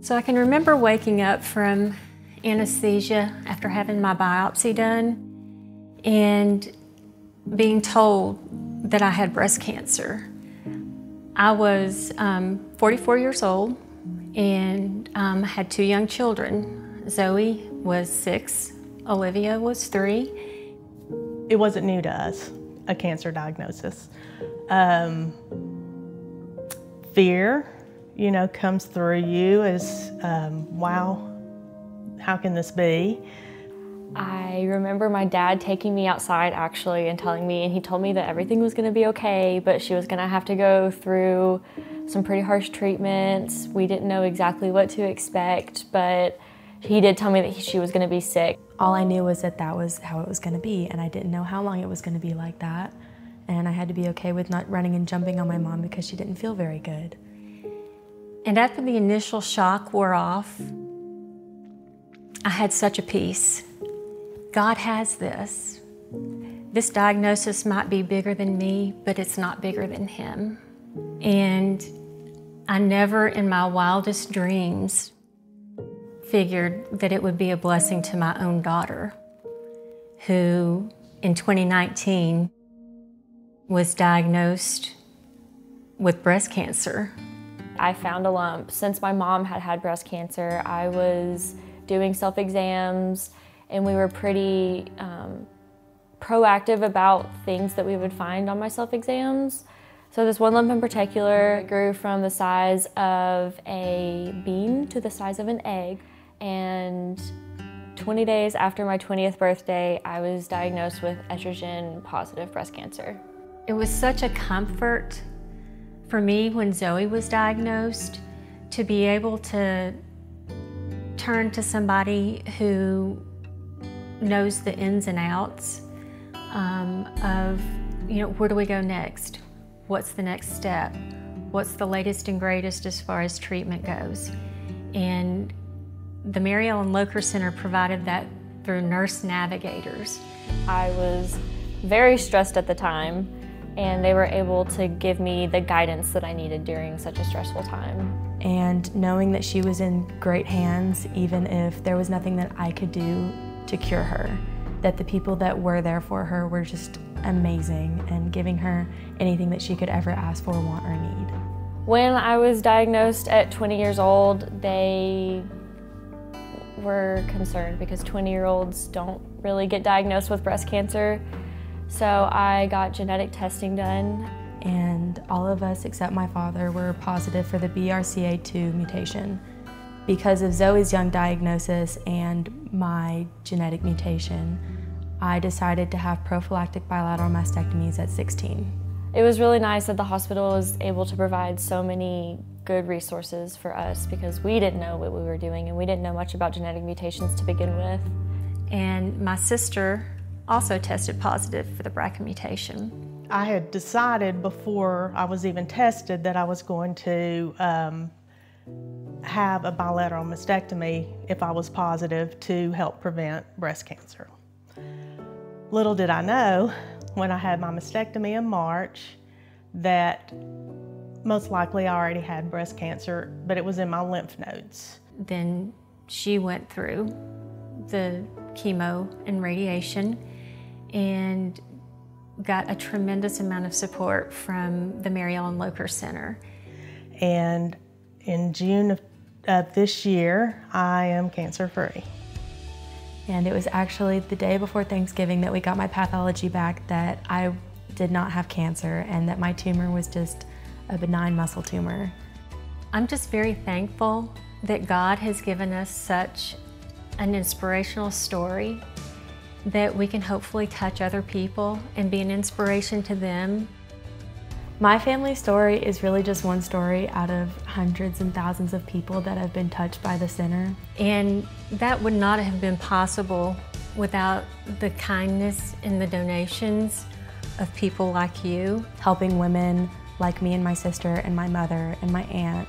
So I can remember waking up from anesthesia after having my biopsy done and being told that I had breast cancer. I was um, 44 years old and um, had two young children. Zoe was six, Olivia was three. It wasn't new to us, a cancer diagnosis. Um, fear, you know, comes through you as, um, wow, how can this be? I remember my dad taking me outside actually and telling me, and he told me that everything was gonna be okay, but she was gonna have to go through some pretty harsh treatments. We didn't know exactly what to expect, but he did tell me that she was gonna be sick. All I knew was that that was how it was gonna be, and I didn't know how long it was gonna be like that. And I had to be okay with not running and jumping on my mom because she didn't feel very good. And after the initial shock wore off, I had such a peace. God has this. This diagnosis might be bigger than me, but it's not bigger than Him. And I never in my wildest dreams figured that it would be a blessing to my own daughter, who in 2019 was diagnosed with breast cancer. I found a lump. Since my mom had had breast cancer, I was doing self exams and we were pretty um, proactive about things that we would find on my self-exams. So this one lump in particular grew from the size of a bean to the size of an egg. And 20 days after my 20th birthday, I was diagnosed with estrogen positive breast cancer. It was such a comfort for me when Zoe was diagnosed to be able to turn to somebody who knows the ins and outs um, of, you know, where do we go next? What's the next step? What's the latest and greatest as far as treatment goes? And the Mary Ellen Locher Center provided that through nurse navigators. I was very stressed at the time and they were able to give me the guidance that I needed during such a stressful time. And knowing that she was in great hands, even if there was nothing that I could do to cure her. That the people that were there for her were just amazing and giving her anything that she could ever ask for, want, or need. When I was diagnosed at 20 years old, they were concerned because 20 year olds don't really get diagnosed with breast cancer. So I got genetic testing done. And all of us except my father were positive for the BRCA2 mutation. Because of Zoe's young diagnosis and my genetic mutation, I decided to have prophylactic bilateral mastectomies at 16. It was really nice that the hospital was able to provide so many good resources for us because we didn't know what we were doing and we didn't know much about genetic mutations to begin with. And my sister also tested positive for the BRCA mutation. I had decided before I was even tested that I was going to um, have a bilateral mastectomy if I was positive to help prevent breast cancer. Little did I know when I had my mastectomy in March that most likely I already had breast cancer, but it was in my lymph nodes. Then she went through the chemo and radiation and got a tremendous amount of support from the Mary Ellen Locher Center. And in June of, of this year, I am cancer free. And it was actually the day before Thanksgiving that we got my pathology back that I did not have cancer and that my tumor was just a benign muscle tumor. I'm just very thankful that God has given us such an inspirational story that we can hopefully touch other people and be an inspiration to them. My family story is really just one story out of hundreds and thousands of people that have been touched by the center. And that would not have been possible without the kindness and the donations of people like you. Helping women like me and my sister and my mother and my aunt,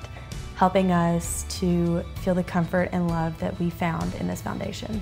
helping us to feel the comfort and love that we found in this foundation.